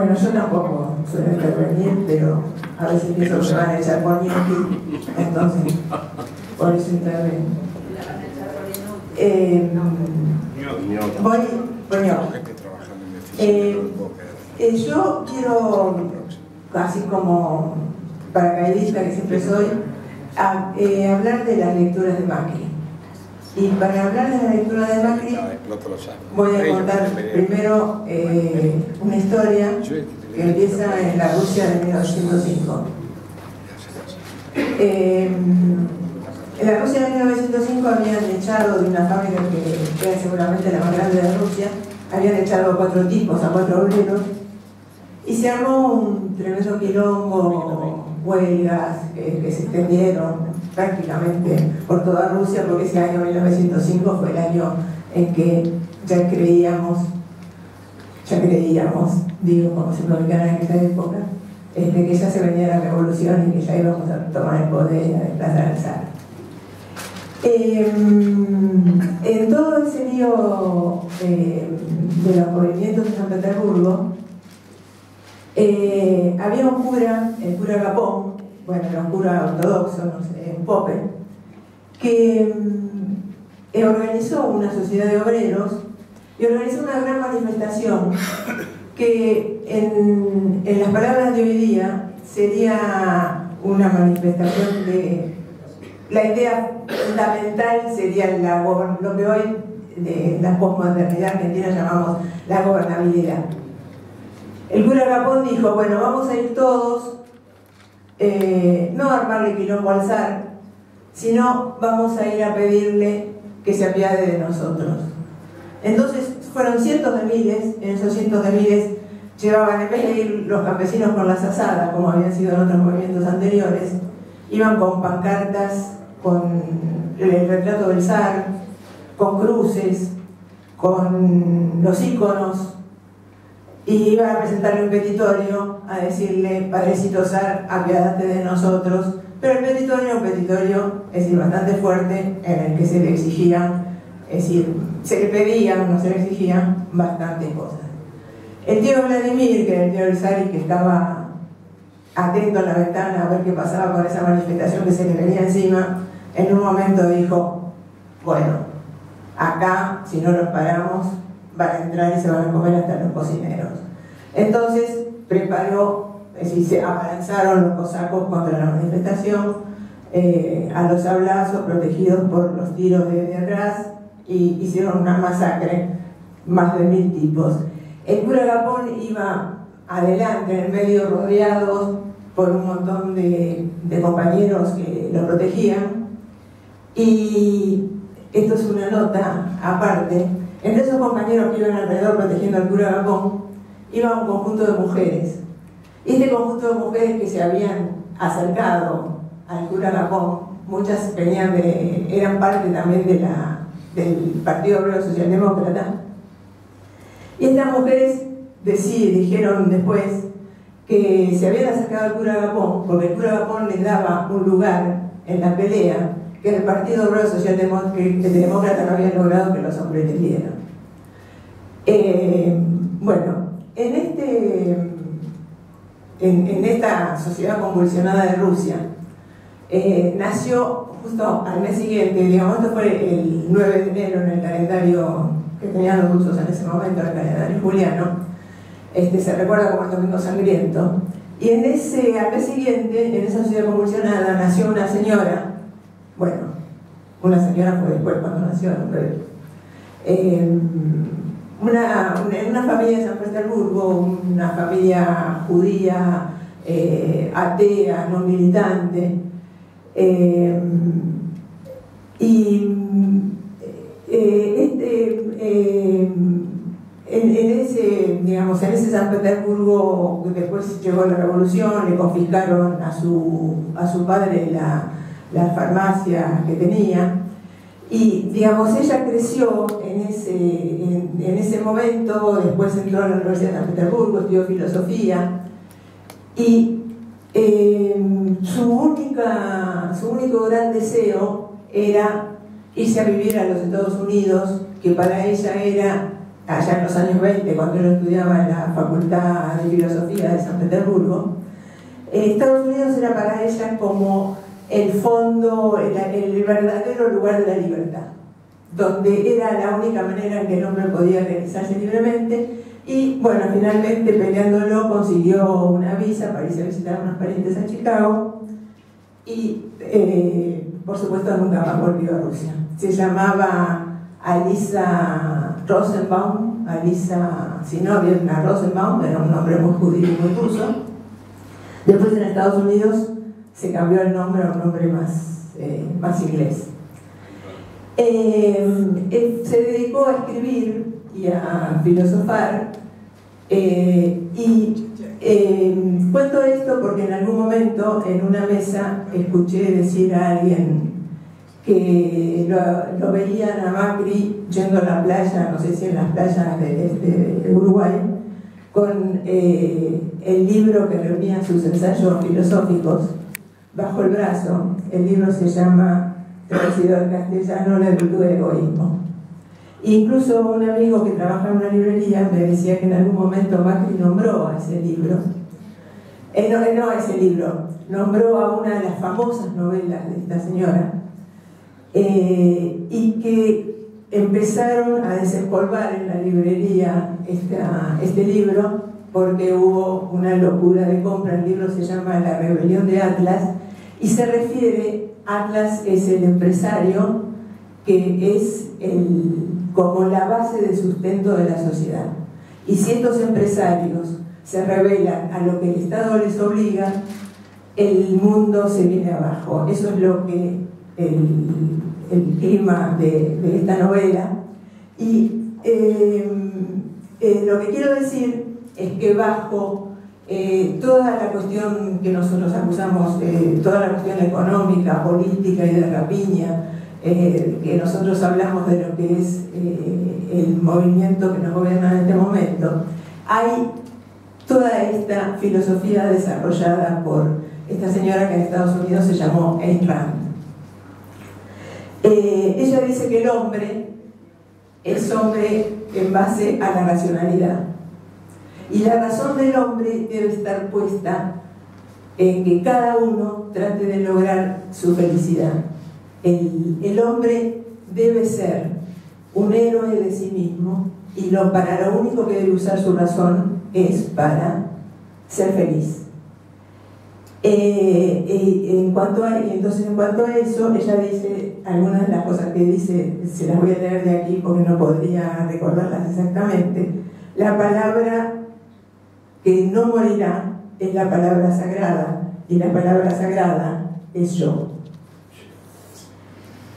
Bueno, yo tampoco suelo intervenir, pero a veces pienso que me van a echar por aquí, entonces por eso intervengo. Eh, voy, bueno, eh, eh, yo quiero, casi como paracaidista que siempre soy, eh, hablar de las lecturas de Macri. Y para hablar de la lectura de Macri, voy a contar primero eh, una historia que empieza en la Rusia de 1905. Eh, en la Rusia de 1905 habían echado de una fábrica que era seguramente la más grande de Rusia, habían echado a cuatro tipos, a cuatro obreros, y se armó un tremendo quilombo, huelgas que se extendieron prácticamente por toda Rusia, porque ese año 1905 fue el año en que ya creíamos, ya creíamos, digo como se publicara en esa época, este, que ya se venía la revolución y que ya íbamos a tomar el poder y a desplazar al zar. Em, en todo ese lío eh, de los movimientos de San Petersburgo, eh, había un cura, el cura Gapón, bueno, era un cura ortodoxo, no sé, un pope, que mm, organizó una sociedad de obreros y organizó una gran manifestación que en, en las palabras de hoy día sería una manifestación de la idea fundamental sería la, lo que hoy de la posmodernidad argentina llamamos la gobernabilidad. El cura Capón dijo, bueno, vamos a ir todos, eh, no armarle quilombo al zar, sino vamos a ir a pedirle que se apiade de nosotros. Entonces fueron cientos de miles, en esos cientos de miles llevaban, en vez de ir los campesinos con las asadas, como habían sido en otros movimientos anteriores, iban con pancartas, con el retrato del zar, con cruces, con los íconos y iba a presentarle un petitorio a decirle, Padrecito Zar, apiádate de nosotros. Pero el petitorio, un petitorio, es decir, bastante fuerte, en el que se le exigían, es decir, se le pedían, no se le exigían bastantes cosas. El tío Vladimir, que era el tío del zar y que estaba atento a la ventana a ver qué pasaba con esa manifestación que se le venía encima, en un momento dijo, bueno, acá si no los paramos van a entrar y se van a comer hasta los cocineros. Entonces preparó, es decir, se abalanzaron los cosacos contra la manifestación, eh, a los sablazos protegidos por los tiros de, atrás y hicieron una masacre, más de mil tipos. El cura Gapón iba adelante, en el medio rodeado por un montón de, de compañeros que lo protegían y esto es una nota aparte, entre esos compañeros que iban alrededor protegiendo al cura Gapón, iba un conjunto de mujeres. Y este conjunto de mujeres que se habían acercado al cura Gapón, muchas venían de, eran parte también de la, del Partido Obrero Socialdemócrata. Y estas mujeres dijeron después que se habían acercado al cura Gapón porque el cura Gapón les daba un lugar en la pelea que el Partido Obrero Socialdemócrata no había logrado que los hombres les dieran. Eh, bueno, en, este, en, esta sociedad convulsionada de Rusia, eh, nació justo al mes siguiente, digamos, esto fue el 9 de enero en el calendario que tenían los rusos en ese momento, el calendario juliano, este, se recuerda como el Domingo Sangriento, y en ese, al mes siguiente, en esa sociedad convulsionada, nació una señora bueno, una señora fue después cuando nació un bebé. Eh, una, una, familia de San Petersburgo, una familia judía, eh, atea, no militante. Eh, y este, en, ese, digamos, en ese San Petersburgo, después llegó la revolución, le confiscaron a su, a su padre la, la farmacia que tenía. Y, digamos, ella creció en ese, en, ese momento, después entró a la Universidad de San Petersburgo, estudió filosofía, y em, su, única, su único gran deseo era irse a vivir a los Estados Unidos, que para ella era allá en los años 20, cuando él estudiaba en la Facultad de Filosofía de San Petersburgo, eh, Estados Unidos era para ella como el fondo, el, verdadero lugar de la libertad, donde era la única manera en que el hombre podía realizarse libremente y bueno, finalmente peleándolo consiguió una visa para irse a visitar a unos parientes a Chicago y eh, por supuesto nunca más volvió a Rusia. Se llamaba Alisa Rosenbaum, Alisa, si no, una Rosenbaum, era un nombre muy judío y muy ruso. Después en Estados Unidos se cambió el nombre a un nombre más, eh, más inglés. Eh, se dedicó a escribir y a filosofar y cuento esto porque en algún momento en una mesa escuché decir a alguien que lo, veían a Macri yendo a la playa, no sé si en las playas de, Uruguay, con eh, el libro que reunía sus ensayos filosóficos bajo el brazo. El libro se llama, traducido al castellano, La virtud del egoísmo. Incluso un amigo que trabaja en una librería me decía que en algún momento Macri nombró a ese libro. Eh, no, eh, no a ese libro, nombró a una de las famosas novelas de esta señora, eh, y que empezaron a desempolvar en la librería este libro porque hubo una locura de compra. El libro se llama La rebelión de Atlas y se refiere, Atlas es el empresario que es como la base de sustento de la sociedad. Y si estos empresarios se rebelan a lo que el Estado les obliga, el mundo se viene abajo. Eso es lo que el, clima de, esta novela. Y eh, eh, lo que quiero decir es que bajo eh, toda la cuestión que nosotros acusamos, toda la cuestión económica, política y de rapiña, que nosotros hablamos de lo que es el movimiento que nos gobierna en este momento, hay toda esta filosofía desarrollada por esta señora que en Estados Unidos se llamó Ayn Rand. Eh, ella dice que el hombre es hombre en base a la racionalidad. Y la razón del hombre debe estar puesta en que cada uno trate de lograr su felicidad. El, el hombre debe ser un héroe de sí mismo y lo, para lo único que debe usar su razón es para ser feliz. Eh, eh, en cuanto a, entonces, en cuanto a eso, ella dice, algunas de las cosas que dice, se las voy a leer de aquí porque no podría recordarlas exactamente. La palabra que no morirá es la palabra sagrada, y la palabra sagrada es yo.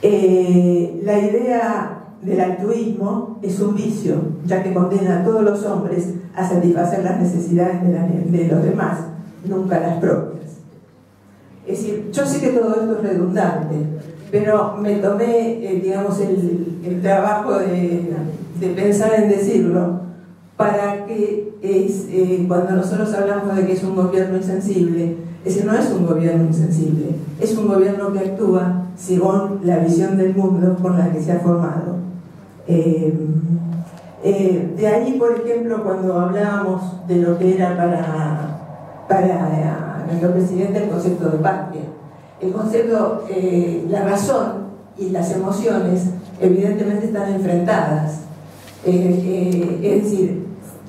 Eh, la idea del altruismo es un vicio, ya que condena a todos los hombres a satisfacer las necesidades de los demás, nunca las propias. Es decir, yo sé que todo esto es redundante, pero me tomé, eh, digamos, el, trabajo de, pensar en decirlo para que es, eh, cuando nosotros hablamos de que es un gobierno insensible, ese no es un gobierno insensible, es un gobierno que actúa según la visión del mundo con la que se ha formado. Eh, de ahí, por ejemplo, cuando hablábamos de lo que era para, para nuestro presidente el concepto de patria. El concepto, eh, la razón y las emociones evidentemente están enfrentadas. Eh, eh, es decir,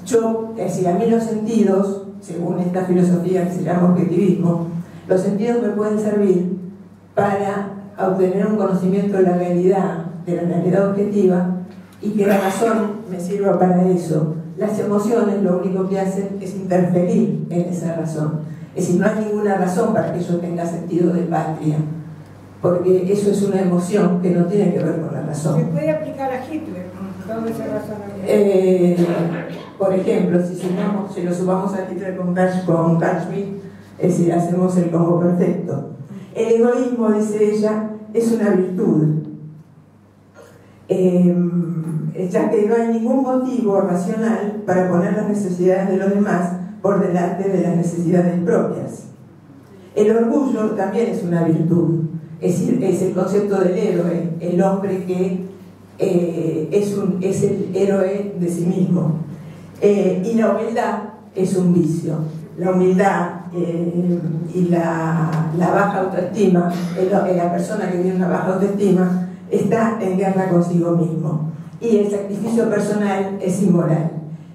yo, es decir, a mí los sentidos, según esta filosofía que se llama objetivismo, los sentidos me pueden servir para obtener un conocimiento de la realidad, de la realidad objetiva, y que la razón me sirva para eso. Las emociones lo único que hacen es interferir en esa razón. Es decir, no hay ninguna razón para que eso tenga sentido de patria, porque eso es una emoción que no tiene que ver con razón. ¿Se puede aplicar a Hitler? ¿Dónde se eh, por ejemplo, si, sumamos, si lo sumamos a Hitler con con es decir, hacemos el combo perfecto. El egoísmo, dice ella, es una virtud, eh, ya que no hay ningún motivo racional para poner las necesidades de los demás por delante de las necesidades propias. El orgullo también es una virtud, es el concepto del héroe, el hombre que eh, es, un, es el héroe de sí mismo. Eh, y la humildad es un vicio. La humildad eh, y la, baja autoestima, la persona que tiene una baja autoestima, está en guerra consigo mismo. Y el sacrificio personal es inmoral.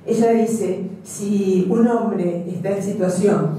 Ella dice, si un hombre está en situación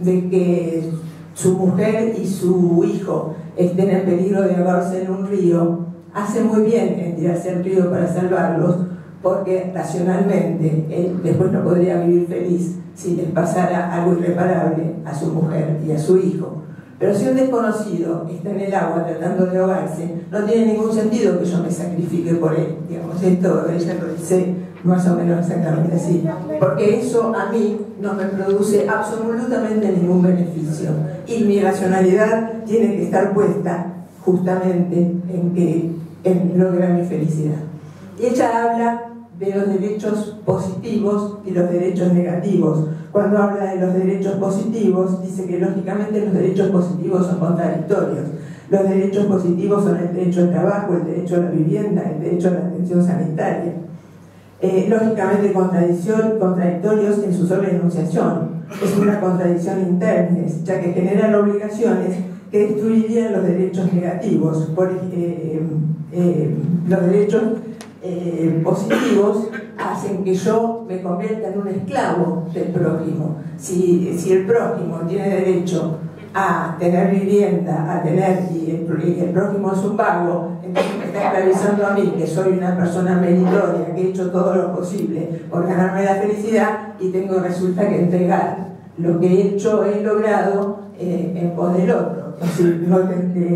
de que su mujer y su hijo estén en peligro de ahogarse en un río, hace muy bien en tirarse al río para salvarlos, porque racionalmente él después no podría vivir feliz si les pasara algo irreparable a su mujer y a su hijo. Pero si un desconocido está en el agua tratando de ahogarse, no tiene ningún sentido que yo me sacrifique por él. Digamos, esto ella lo dice más o menos exactamente así. Porque eso a mí no me produce absolutamente ningún beneficio. Y mi racionalidad tiene que estar puesta justamente en que en lograr mi felicidad. Y ella habla de los derechos positivos y los derechos negativos. Cuando habla de los derechos positivos, dice que lógicamente los derechos positivos son contradictorios. Los derechos positivos son el derecho al trabajo, el derecho a la vivienda, el derecho a la atención sanitaria. Eh, lógicamente contradicción, contradictorios en su sola enunciación. Es una contradicción interna, ya que generan obligaciones que destruirían los derechos negativos. Por, eh, eh, los derechos positivos hacen que yo me convierta en un esclavo del prójimo. Si, si el prójimo tiene derecho a tener vivienda, a tener, y el, prójimo es un vago, entonces me está esclavizando a mí, que soy una persona meritoria, que he hecho todo lo posible por ganarme la felicidad y tengo resulta que entregar lo que he hecho, he logrado en pos del otro. No,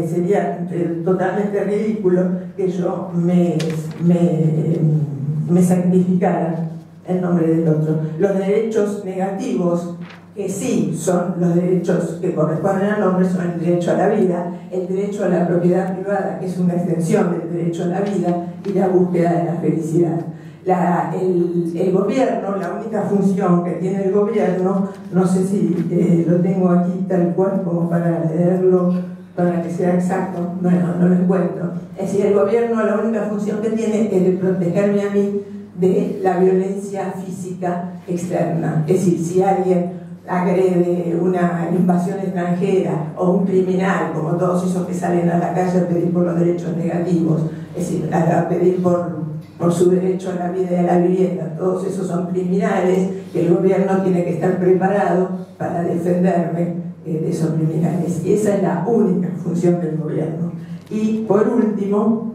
sería totalmente ridículo que yo me, me, sacrificara en nombre del otro. Los derechos negativos, que sí son los derechos que corresponden al hombre, son el derecho a la vida, el derecho a la propiedad privada, que es una extensión del derecho a la vida, y la búsqueda de la felicidad el, gobierno, la única función que tiene el gobierno, no sé si eh, lo tengo aquí tal cual como para leerlo, para que sea exacto, bueno, no lo encuentro. Es decir, el gobierno la única función que tiene es de protegerme a mí de la violencia física externa. Es decir, si alguien agrede una invasión extranjera o un criminal, como todos esos que salen a la calle a pedir por los derechos negativos, es decir, a pedir por por su derecho a la vida y a la vivienda. Todos esos son criminales que el gobierno tiene que estar preparado para defenderme eh, de esos criminales. Y esa es la única función del gobierno. Y por último,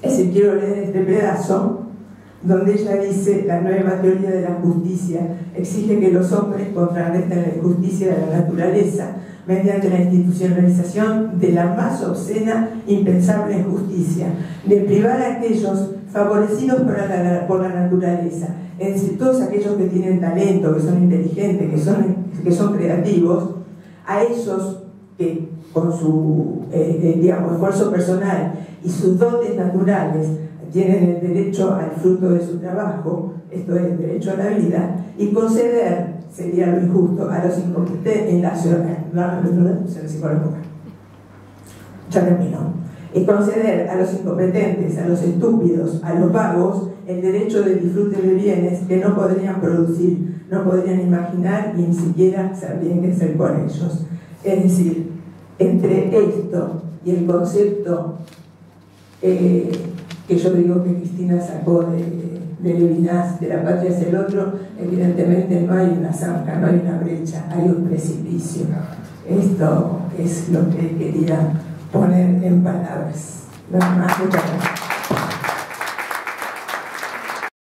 ese quiero leer este pedazo, donde ella dice, la nueva teoría de la justicia exige que los hombres contrarresten la injusticia de la naturaleza mediante la institucionalización de la más obscena, impensable injusticia, de privar a aquellos favorecidos por la, por la naturaleza, es decir, todos aquellos que tienen talento, que son inteligentes, que son, que son creativos, a esos con su eh, eh, digamos, esfuerzo personal y sus dotes naturales tienen el derecho al fruto de su trabajo, esto es el derecho a la vida, y conceder, sería lo injusto, a los incompetentes en la ciudad, ya terminó y conceder a los incompetentes, a los estúpidos, a los vagos, el derecho de disfrute de bienes que no podrían producir, no podrían imaginar y ni siquiera sabrían qué hacer con ellos. Es decir, entre esto y el concepto eh, que yo digo que Cristina sacó de, de Levinas, de la patria hacia el otro, evidentemente no hay una zanja, no hay una brecha, hay un precipicio. Esto es lo que quería poner en palabras. Muchas gracias.